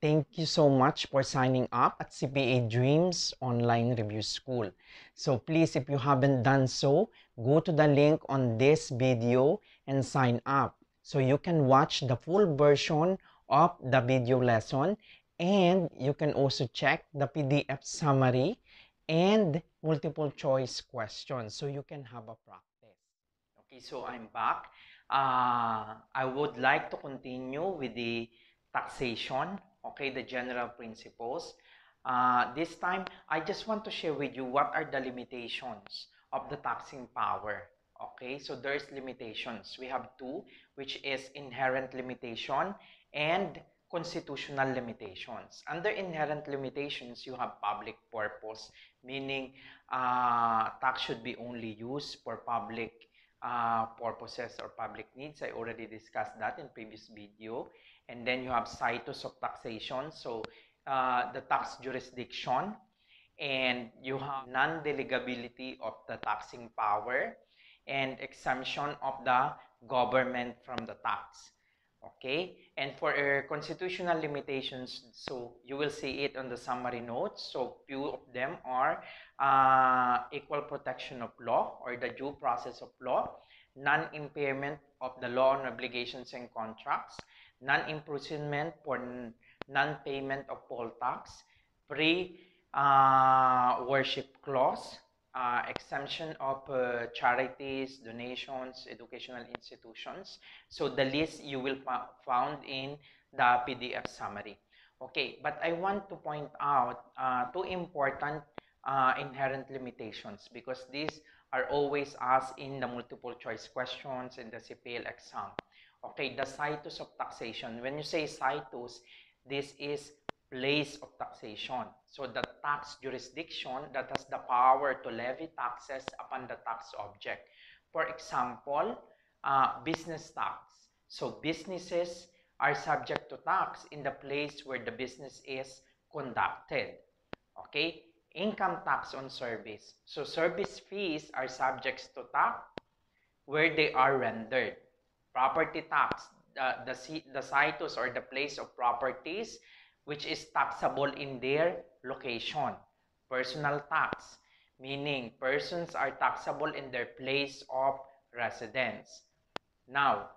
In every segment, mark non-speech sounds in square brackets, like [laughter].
thank you so much for signing up at CPA Dreams Online Review School. So please, if you haven't done so, go to the link on this video and sign up so you can watch the full version of the video lesson and you can also check the PDF summary and multiple choice questions so you can have a practice. Okay, so I'm back. Uh, I would like to continue with the taxation, okay, the general principles. Uh, this time, I just want to share with you what are the limitations of the taxing power. Okay, so there's limitations. We have two, which is inherent limitation and constitutional limitations. Under inherent limitations, you have public purpose, meaning uh, tax should be only used for public uh, purposes or public needs. I already discussed that in previous video. And then you have situs of taxation, so uh, the tax jurisdiction, and you have non-delegability of the taxing power, and exemption of the government from the tax. Okay, and for uh, constitutional limitations, so you will see it on the summary notes. So few of them are uh, equal protection of law or the due process of law, non-impairment of the law on obligations and contracts, non-imprisonment for non-payment of poll tax, free uh, clause, uh, exemption of uh, charities, donations, educational institutions. So the list you will found in the PDF summary. Okay, but I want to point out uh, two important uh, inherent limitations because these are always asked in the multiple choice questions in the CPL exam. Okay, the situs of taxation. When you say situs, this is place of taxation. So the tax jurisdiction that has the power to levy taxes upon the tax object. For example, uh, business tax. So businesses are subject to tax in the place where the business is conducted. Okay? Income tax on service. So service fees are subject to tax where they are rendered. Property tax, the, the, the situs or the place of properties which is taxable in their location. Personal tax, meaning persons are taxable in their place of residence. Now,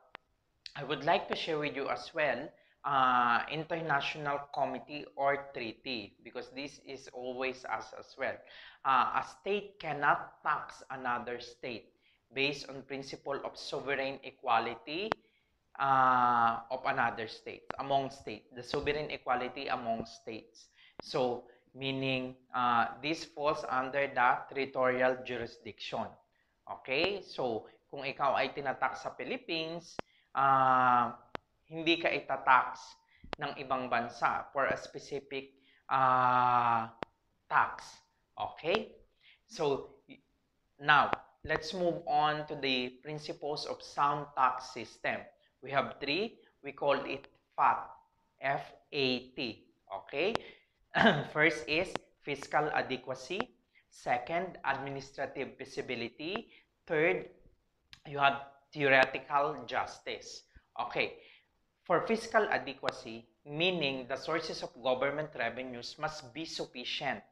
I would like to share with you as well uh, international committee or treaty because this is always us as well. Uh, a state cannot tax another state based on principle of sovereign equality uh, of another state, among states, the sovereign equality among states. So, meaning uh, this falls under the territorial jurisdiction. Okay? So, kung ikaw ay tinatax sa Philippines, uh, hindi ka itatax ng ibang bansa for a specific uh, tax. Okay? So, now, let's move on to the principles of sound tax system. We have three. We call it FAT. F-A-T. Okay? [clears throat] First is fiscal adequacy. Second, administrative feasibility. Third, you have theoretical justice. Okay. For fiscal adequacy, meaning the sources of government revenues must be sufficient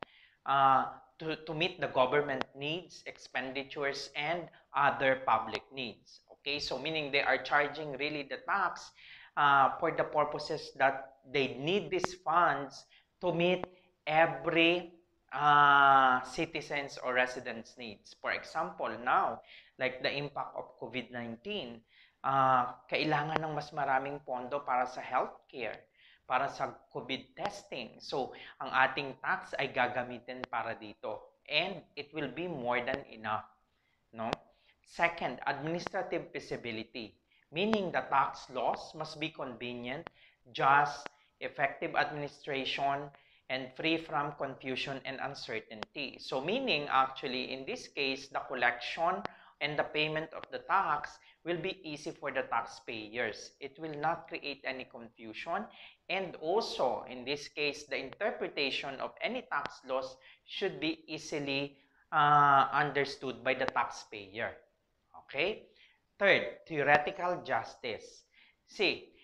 uh, to, to meet the government needs, expenditures, and other public needs. Okay, so meaning they are charging really the tax uh, for the purposes that they need these funds to meet every uh, citizens or residents needs. For example, now, like the impact of COVID-19, uh, kailangan ng mas maraming pondo para sa healthcare, para sa COVID testing. So, ang ating tax ay gagamitin para dito. And it will be more than enough. No? Second, administrative feasibility, meaning the tax laws must be convenient, just, effective administration, and free from confusion and uncertainty. So meaning actually in this case, the collection and the payment of the tax will be easy for the taxpayers. It will not create any confusion and also in this case, the interpretation of any tax laws should be easily uh, understood by the taxpayer. Okay? Third, theoretical justice. See,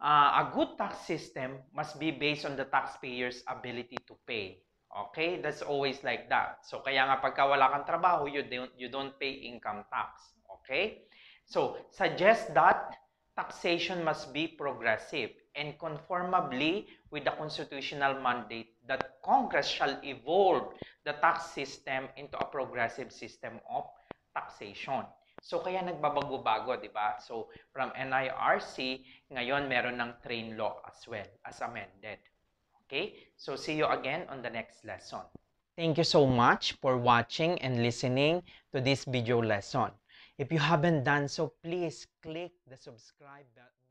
uh, a good tax system must be based on the taxpayer's ability to pay. Okay? That's always like that. So, kaya nga pagka wala kang trabaho, you don't, you don't pay income tax. Okay? So, suggest that taxation must be progressive and conformably with the constitutional mandate that Congress shall evolve the tax system into a progressive system of taxation. So, kaya nagbabago-bago, di ba? So, from NIRC, ngayon meron ng train law as well, as amended. Okay? So, see you again on the next lesson. Thank you so much for watching and listening to this video lesson. If you haven't done so, please click the subscribe button.